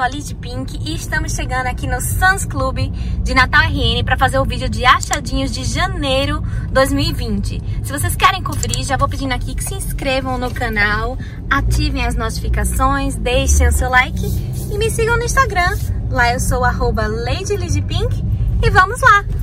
sou a Lid Pink e estamos chegando aqui no Suns Club de Natal RN para fazer o vídeo de achadinhos de janeiro 2020. Se vocês querem conferir, já vou pedindo aqui que se inscrevam no canal, ativem as notificações, deixem o seu like e me sigam no Instagram. Lá eu sou arroba LadyLidPink e vamos lá!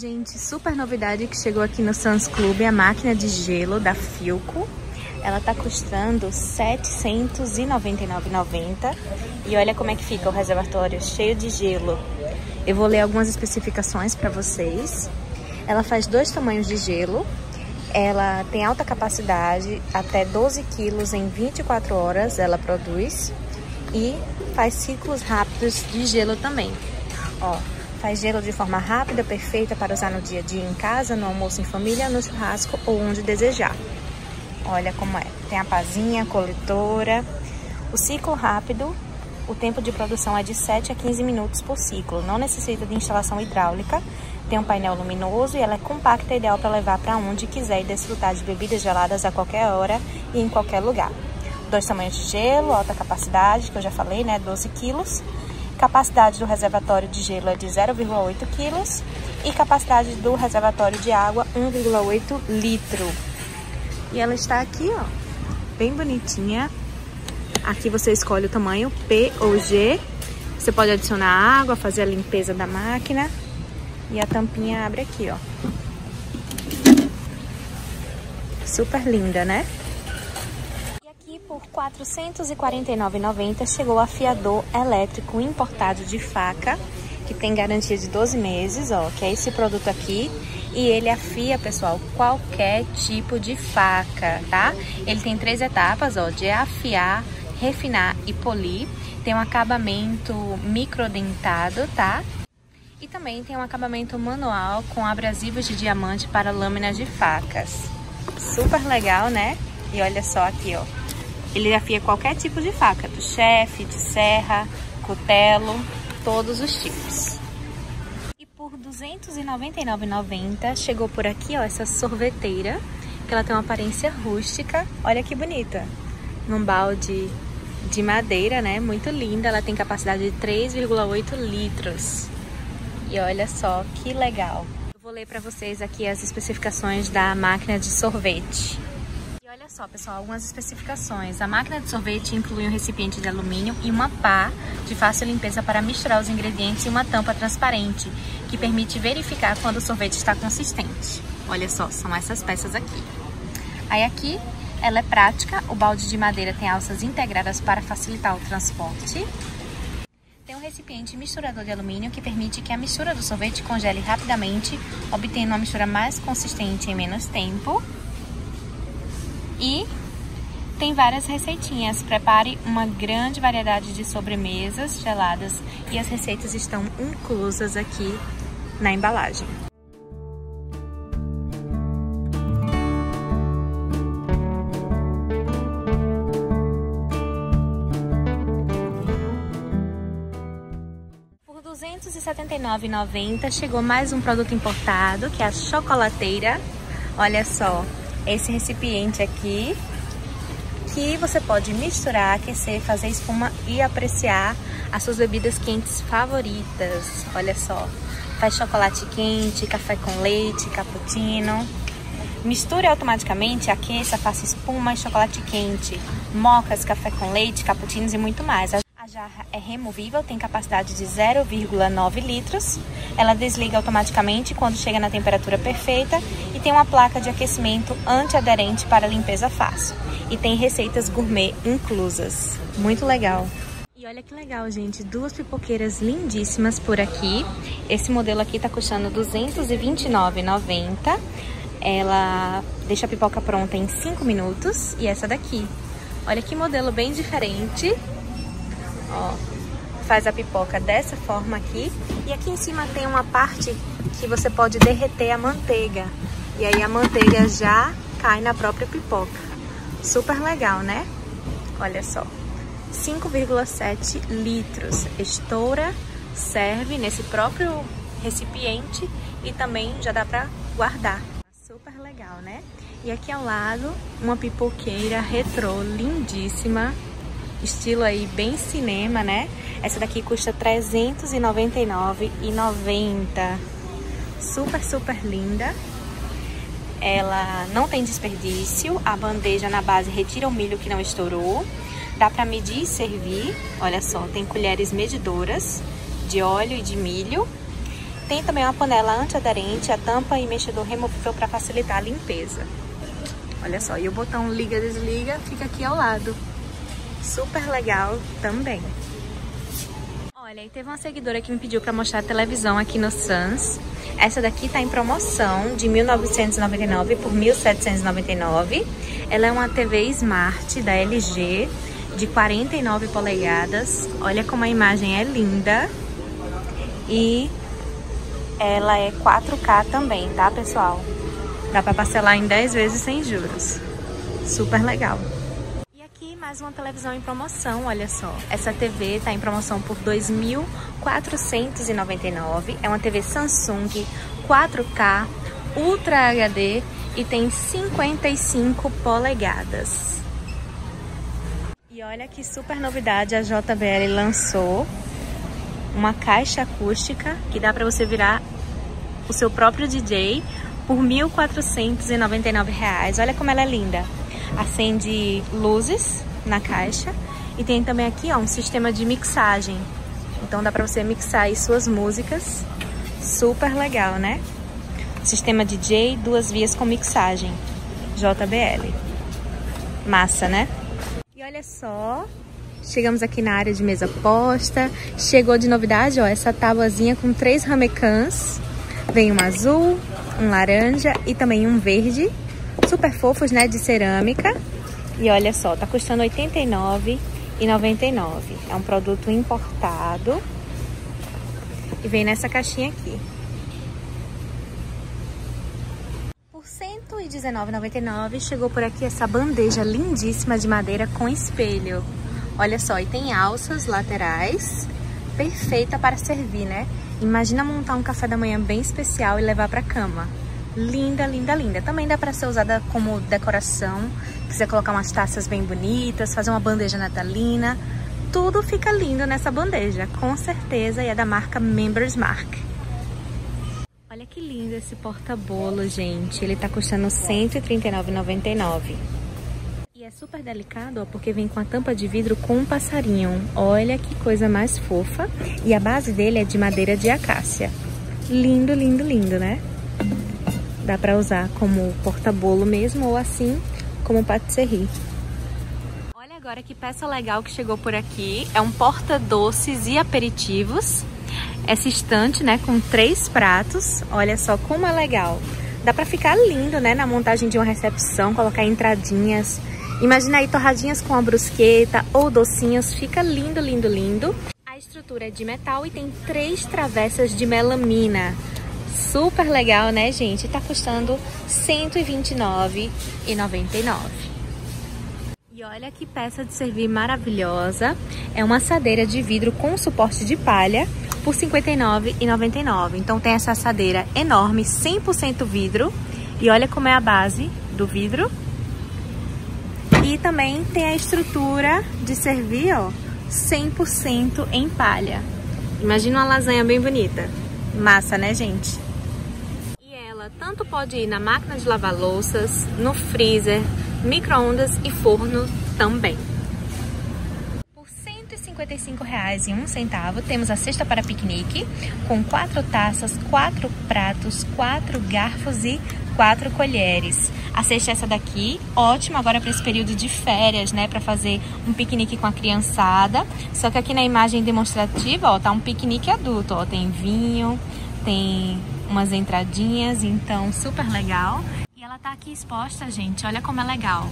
Gente, super novidade que chegou aqui no Sans Club, a máquina de gelo da Filco. Ela tá custando R$ 799,90 e olha como é que fica o reservatório, cheio de gelo. Eu vou ler algumas especificações para vocês. Ela faz dois tamanhos de gelo, ela tem alta capacidade, até 12 quilos em 24 horas ela produz e faz ciclos rápidos de gelo também. Ó, Faz gelo de forma rápida, perfeita para usar no dia a dia em casa, no almoço em família, no churrasco ou onde desejar. Olha como é. Tem a pazinha, coletora. O ciclo rápido, o tempo de produção é de 7 a 15 minutos por ciclo. Não necessita de instalação hidráulica. Tem um painel luminoso e ela é compacta ideal para levar para onde quiser e desfrutar de bebidas geladas a qualquer hora e em qualquer lugar. Dois tamanhos de gelo, alta capacidade, que eu já falei, né? 12 quilos Capacidade do reservatório de gelo é de 0,8 kg e capacidade do reservatório de água 1,8 litro. E ela está aqui, ó, bem bonitinha. Aqui você escolhe o tamanho P ou G. Você pode adicionar água, fazer a limpeza da máquina. E a tampinha abre aqui, ó. Super linda, né? Por R$ 449,90 chegou o afiador elétrico importado de faca, que tem garantia de 12 meses, ó, que é esse produto aqui. E ele afia, pessoal, qualquer tipo de faca, tá? Ele tem três etapas, ó, de afiar, refinar e polir. Tem um acabamento microdentado, tá? E também tem um acabamento manual com abrasivos de diamante para lâminas de facas. Super legal, né? E olha só aqui, ó. Ele afia qualquer tipo de faca, do chefe, de serra, cutelo, todos os tipos. E por R$ 299,90 chegou por aqui, ó, essa sorveteira, que ela tem uma aparência rústica. Olha que bonita. Num balde de madeira, né? Muito linda. Ela tem capacidade de 3,8 litros. E olha só que legal. Eu vou ler para vocês aqui as especificações da máquina de sorvete só, pessoal, algumas especificações. A máquina de sorvete inclui um recipiente de alumínio e uma pá de fácil limpeza para misturar os ingredientes e uma tampa transparente, que permite verificar quando o sorvete está consistente. Olha só, são essas peças aqui. Aí aqui, ela é prática, o balde de madeira tem alças integradas para facilitar o transporte. Tem um recipiente misturador de alumínio que permite que a mistura do sorvete congele rapidamente, obtendo uma mistura mais consistente em menos tempo. E tem várias receitinhas. Prepare uma grande variedade de sobremesas geladas e as receitas estão inclusas aqui na embalagem. Por R$ 279,90 chegou mais um produto importado, que é a chocolateira. Olha só, esse recipiente aqui que você pode misturar, aquecer, fazer espuma e apreciar as suas bebidas quentes favoritas. Olha só, faz chocolate quente, café com leite, cappuccino. Misture automaticamente, aqueça, faça espuma e chocolate quente, mocas, café com leite, cappuccinos e muito mais. Jarra é removível, tem capacidade de 0,9 litros. Ela desliga automaticamente quando chega na temperatura perfeita e tem uma placa de aquecimento antiaderente para limpeza fácil. E tem receitas gourmet inclusas. Muito legal. E olha que legal, gente, duas pipoqueiras lindíssimas por aqui. Esse modelo aqui tá custando R$ 229,90. Ela deixa a pipoca pronta em 5 minutos. E essa daqui. Olha que modelo bem diferente. Ó, faz a pipoca dessa forma aqui. E aqui em cima tem uma parte que você pode derreter a manteiga. E aí a manteiga já cai na própria pipoca. Super legal, né? Olha só. 5,7 litros. Estoura, serve nesse próprio recipiente e também já dá pra guardar. Super legal, né? E aqui ao lado, uma pipoqueira retrô lindíssima, estilo aí bem cinema, né? Essa daqui custa R$ 399,90. Super, super linda. Ela não tem desperdício, a bandeja na base retira o milho que não estourou. Dá pra medir e servir, olha só, tem colheres medidoras de óleo e de milho. Tem também uma panela antiaderente, a tampa e mexedor removível para facilitar a limpeza. Olha só, e o botão liga-desliga fica aqui ao lado. Super legal também. Olha, teve uma seguidora que me pediu para mostrar a televisão aqui no Sans. Essa daqui tá em promoção de 1.999 por 1.799. Ela é uma TV Smart da LG de 49 polegadas. Olha como a imagem é linda. E ela é 4K também, tá, pessoal? Dá pra parcelar em 10 vezes sem juros. Super legal. E mais uma televisão em promoção, olha só. Essa TV tá em promoção por 2.499. É uma TV Samsung 4K Ultra HD e tem 55 polegadas. E olha que super novidade a JBL lançou. Uma caixa acústica que dá para você virar o seu próprio DJ por R$ 1.499. Olha como ela é linda. Acende luzes na caixa e tem também aqui ó, um sistema de mixagem. Então dá pra você mixar aí suas músicas. Super legal, né? Sistema DJ, duas vias com mixagem. JBL. Massa, né? E olha só, chegamos aqui na área de mesa posta. Chegou de novidade, ó, essa tábuazinha com três ramecãs. Vem um azul, um laranja e também um verde. Super fofos, né? De cerâmica. E olha só, tá custando R$ 89,99. É um produto importado. E vem nessa caixinha aqui. Por R$ 119,99 chegou por aqui essa bandeja lindíssima de madeira com espelho. Olha só, e tem alças laterais. Perfeita para servir, né? Imagina montar um café da manhã bem especial e levar para cama. Linda, linda, linda. Também dá para ser usada como decoração. Quiser colocar umas taças bem bonitas, fazer uma bandeja natalina. Tudo fica lindo nessa bandeja, com certeza. E é da marca Members Mark. Olha que lindo esse porta-bolo, gente. Ele tá custando R$ 139,99. E é super delicado, ó, porque vem com a tampa de vidro com um passarinho. Olha que coisa mais fofa. E a base dele é de madeira de acácia. Lindo, lindo, lindo, né? Dá pra usar como porta-bolo mesmo ou assim como patisserie. Olha agora que peça legal que chegou por aqui. É um porta-doces e aperitivos. Essa estante, né, com três pratos. Olha só como é legal. Dá pra ficar lindo, né, na montagem de uma recepção, colocar entradinhas. Imagina aí torradinhas com a brusqueta ou docinhos. Fica lindo, lindo, lindo. A estrutura é de metal e tem três travessas de melamina. Super legal, né, gente? Tá custando R$ 129,99. E olha que peça de servir maravilhosa. É uma assadeira de vidro com suporte de palha por R$ 59,99. Então tem essa assadeira enorme, 100% vidro. E olha como é a base do vidro. E também tem a estrutura de servir, ó, 100% em palha. Imagina uma lasanha bem bonita. Massa, né, gente? Tanto pode ir na máquina de lavar louças, no freezer, micro-ondas e forno também. Por R$ 155,01 temos a cesta para piquenique com quatro taças, quatro pratos, quatro garfos e quatro colheres. A cesta é essa daqui, ótima agora para esse período de férias, né? Para fazer um piquenique com a criançada. Só que aqui na imagem demonstrativa, ó, tá um piquenique adulto, ó. Tem vinho, tem umas entradinhas, então super legal. E ela tá aqui exposta, gente, olha como é legal.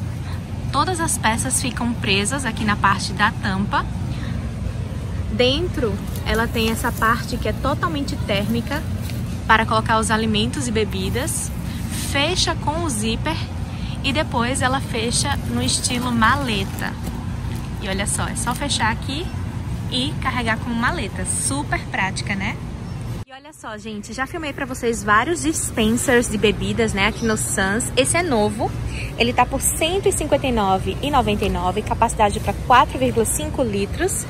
Todas as peças ficam presas aqui na parte da tampa. Dentro, ela tem essa parte que é totalmente térmica para colocar os alimentos e bebidas. Fecha com o zíper e depois ela fecha no estilo maleta. E olha só, é só fechar aqui e carregar como maleta. Super prática, né? Olha só, gente, já filmei pra vocês vários dispensers de bebidas, né, aqui no Sans. Esse é novo, ele tá por R$ 159,99, capacidade para 4,5 litros.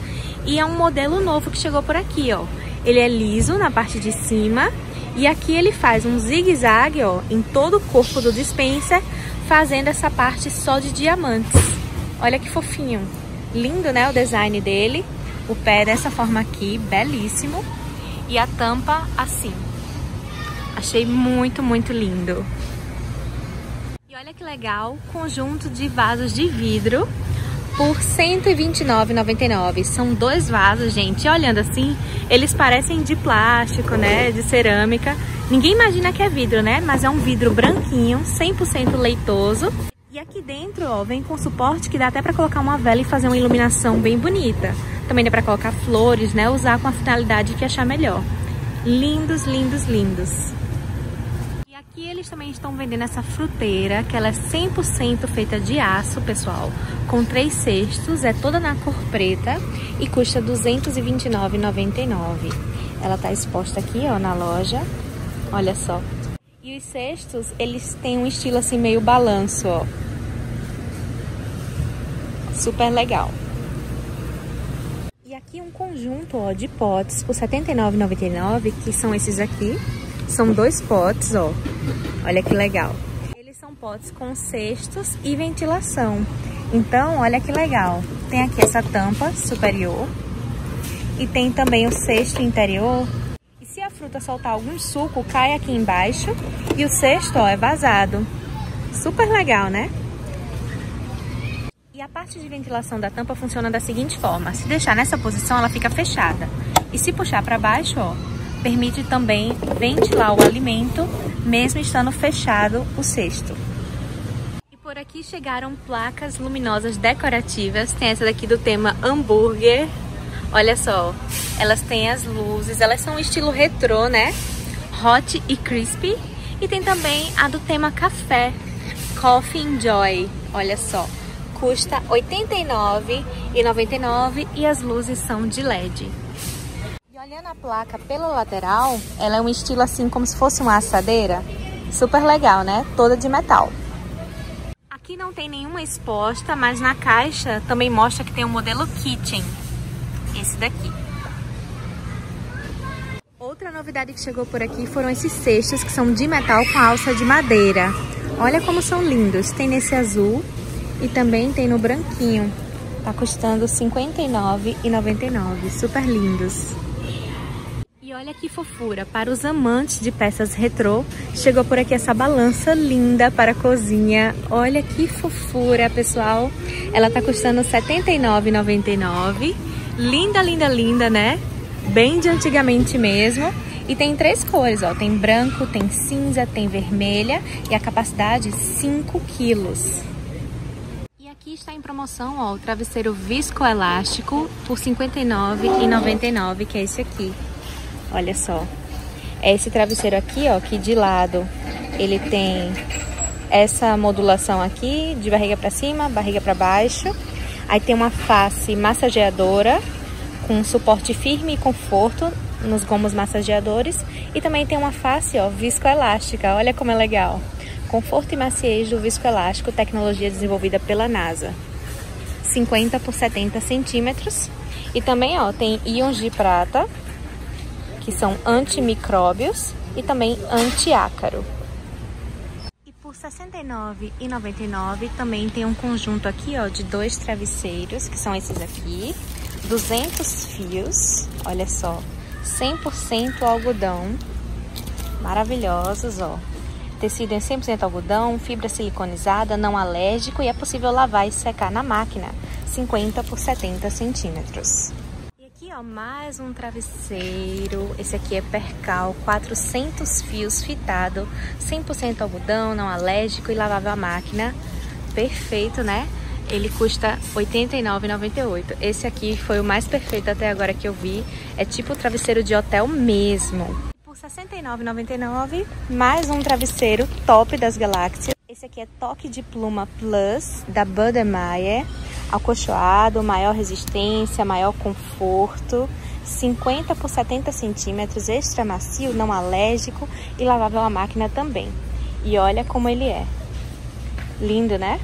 E é um modelo novo que chegou por aqui, ó. Ele é liso na parte de cima e aqui ele faz um zigue-zague, ó, em todo o corpo do dispenser, fazendo essa parte só de diamantes. Olha que fofinho. Lindo, né, o design dele. O pé dessa forma aqui, belíssimo. E a tampa assim. Achei muito, muito lindo. E olha que legal, conjunto de vasos de vidro por R$ 129,99. São dois vasos, gente. Olhando assim, eles parecem de plástico, né? De cerâmica. Ninguém imagina que é vidro, né? Mas é um vidro branquinho, 100% leitoso. E aqui dentro, ó, vem com suporte que dá até para colocar uma vela e fazer uma iluminação bem bonita. Também dá para colocar flores, né? Usar com a finalidade que achar melhor. Lindos, lindos, lindos. E aqui eles também estão vendendo essa fruteira, que ela é 100% feita de aço, pessoal. Com três cestos, é toda na cor preta e custa R$ 229,99. Ela tá exposta aqui, ó, na loja. Olha só. E os cestos, eles têm um estilo assim meio balanço, ó. Super legal. E aqui um conjunto, ó, de potes por R$ 79,99, que são esses aqui. São dois potes, ó. Olha que legal. Eles são potes com cestos e ventilação. Então, olha que legal. Tem aqui essa tampa superior. E tem também o cesto interior se a fruta soltar algum suco, cai aqui embaixo e o cesto, ó, é vazado. Super legal, né? Parte de ventilação da tampa funciona da seguinte forma. Se deixar nessa posição, ela fica fechada. E se puxar para baixo, ó, permite também ventilar o alimento, mesmo estando fechado o cesto. E por aqui chegaram placas luminosas decorativas. Tem essa daqui do tema hambúrguer. Olha só, elas têm as luzes, elas são estilo retrô, né? Hot e crispy. E tem também a do tema café, Coffee Enjoy. Olha só, custa R$ 89,99 e as luzes são de LED. E olhando a placa pela lateral, ela é um estilo assim como se fosse uma assadeira. Super legal, né? Toda de metal. Aqui não tem nenhuma exposta, mas na caixa também mostra que tem o um modelo Kitchen. Esse daqui. Outra novidade que chegou por aqui foram esses cestos que são de metal com alça de madeira. Olha como são lindos. Tem nesse azul e também tem no branquinho. Tá custando R$ 59,99. Super lindos. E olha que fofura, para os amantes de peças retrô, chegou por aqui essa balança linda para a cozinha. Olha que fofura, pessoal. Ela tá custando R$ 79,99. Linda, linda, linda, né? bem de antigamente mesmo. E tem três cores, ó. Tem branco, tem cinza, tem vermelha e a capacidade 5 quilos. Aqui está em promoção, ó, o travesseiro viscoelástico por R$ 59,99, que é esse aqui. Olha só. É esse travesseiro aqui, ó, que de lado ele tem essa modulação aqui, de barriga para cima, barriga para baixo. Aí tem uma face massageadora com suporte firme e conforto nos gomos massageadores e também tem uma face ó, viscoelástica, olha como é legal. Conforto e maciez do viscoelástico, tecnologia desenvolvida pela NASA. 50 por 70 centímetros. E também ó, tem íons de prata, que são antimicróbios e também antiácaro. E por R$ 69,99 também tem um conjunto aqui ó, de dois travesseiros, que são esses aqui. 200 fios, olha só, 100% algodão, maravilhosos, ó. Tecido em 100% algodão, fibra siliconizada, não alérgico e é possível lavar e secar na máquina, 50 por 70 centímetros. E aqui, ó, mais um travesseiro. Esse aqui é percal, 400 fios fitado, 100% algodão, não alérgico e lavável à máquina. Perfeito, né? ele custa R$ 89,98. Esse aqui foi o mais perfeito até agora que eu vi. É tipo travesseiro de hotel mesmo. Por R$ 69,99, mais um travesseiro top das galáxias. Esse aqui é Toque de Pluma Plus, da Bademeyer. Acolchoado, maior resistência, maior conforto. 50 por 70 centímetros, extra macio, não alérgico e lavável à máquina também. E olha como ele é. Lindo, né?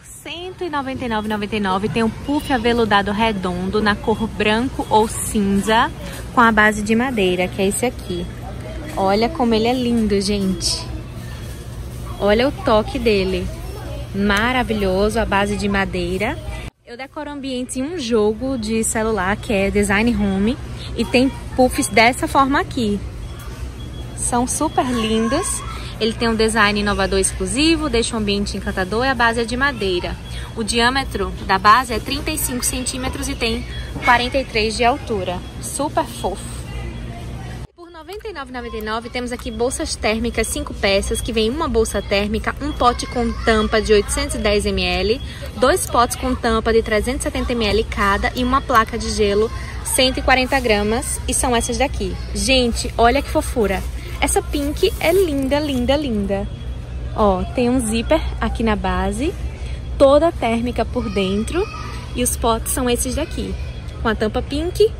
Por R$ 199,99 tem um puff aveludado redondo na cor branco ou cinza com a base de madeira, que é esse aqui. Olha como ele é lindo, gente. Olha o toque dele. Maravilhoso, a base de madeira. Eu decoro ambientes em um jogo de celular que é Design Home e tem puffs dessa forma aqui. São super lindos ele tem um design inovador exclusivo, deixa o ambiente encantador e a base é de madeira. O diâmetro da base é 35 centímetros e tem 43 de altura. Super fofo. Por R$ 99,99 temos aqui bolsas térmicas 5 peças, que vem uma bolsa térmica, um pote com tampa de 810 ml, dois potes com tampa de 370 ml cada e uma placa de gelo 140 gramas. E são essas daqui. Gente, olha que fofura! Essa pink é linda, linda, linda. Ó, tem um zíper aqui na base, toda térmica por dentro. E os potes são esses daqui, com a tampa pink.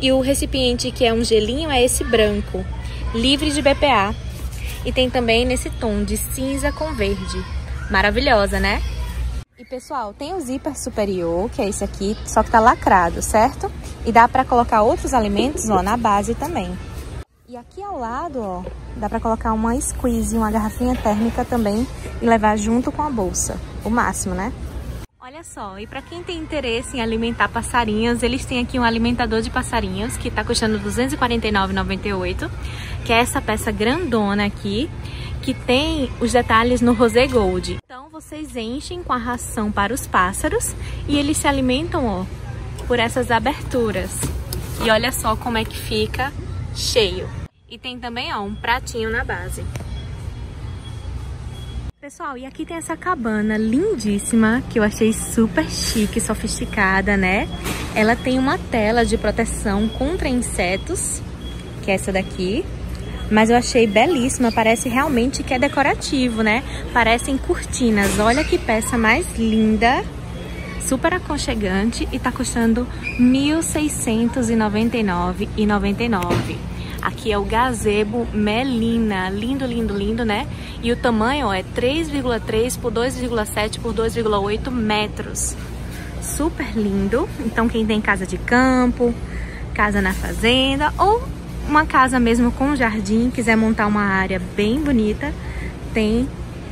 E o recipiente que é um gelinho é esse branco, livre de BPA. E tem também nesse tom de cinza com verde. Maravilhosa, né? E pessoal, tem o zíper superior, que é esse aqui, só que tá lacrado, certo? E dá pra colocar outros alimentos, ó, na base também. E aqui ao lado, ó, dá pra colocar uma squeeze, uma garrafinha térmica também e levar junto com a bolsa. O máximo, né? Olha só, e para quem tem interesse em alimentar passarinhos, eles têm aqui um alimentador de passarinhos que tá custando R$ 249,98, que é essa peça grandona aqui, que tem os detalhes no rosé gold. Então vocês enchem com a ração para os pássaros e eles se alimentam, ó, por essas aberturas. E olha só como é que fica cheio. E tem também, ó, um pratinho na base. Pessoal, e aqui tem essa cabana lindíssima, que eu achei super chique, sofisticada, né? Ela tem uma tela de proteção contra insetos, que é essa daqui. Mas eu achei belíssima, parece realmente que é decorativo, né? Parecem cortinas, olha que peça mais linda, super aconchegante e tá custando R$ 1.699,99. Aqui é o gazebo Melina, lindo, lindo, lindo, né? E o tamanho ó, é 3,3 por 2,7 por 2,8 metros. Super lindo. Então quem tem casa de campo, casa na fazenda ou uma casa mesmo com jardim, quiser montar uma área bem bonita, tem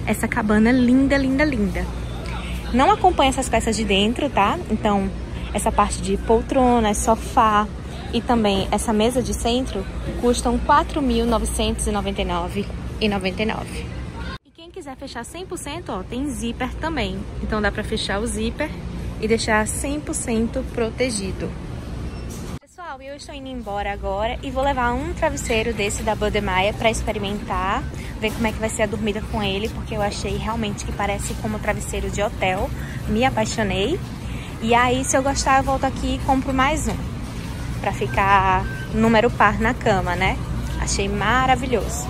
essa cabana linda, linda, linda. Não acompanha essas peças de dentro, tá? Então, essa parte de poltrona, sofá, e também essa mesa de centro custam R$ 4.999,99. E quem quiser fechar 100%, ó, tem zíper também. Então dá para fechar o zíper e deixar 100% protegido. Pessoal, eu estou indo embora agora e vou levar um travesseiro desse da Bodemaia para experimentar, ver como é que vai ser a dormida com ele, porque eu achei realmente que parece como travesseiro de hotel. Me apaixonei. E aí, se eu gostar, eu volto aqui e compro mais um para ficar número par na cama, né? Achei maravilhoso.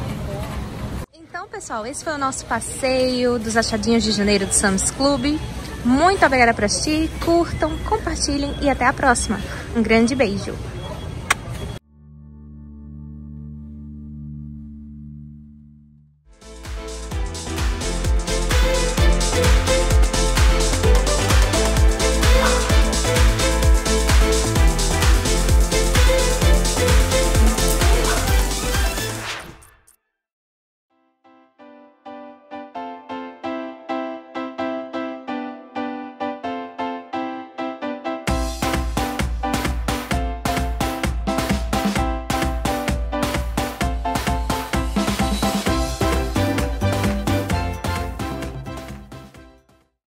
Então, pessoal, esse foi o nosso passeio dos achadinhos de janeiro do Sam's Club. Muito obrigada por assistir, curtam, compartilhem e até a próxima. Um grande beijo!